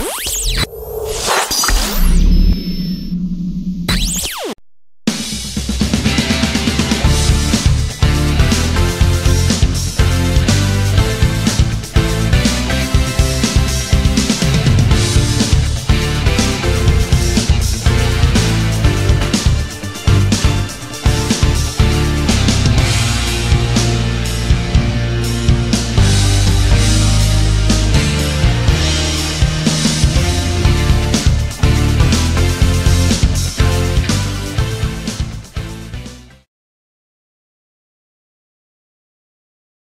Bye.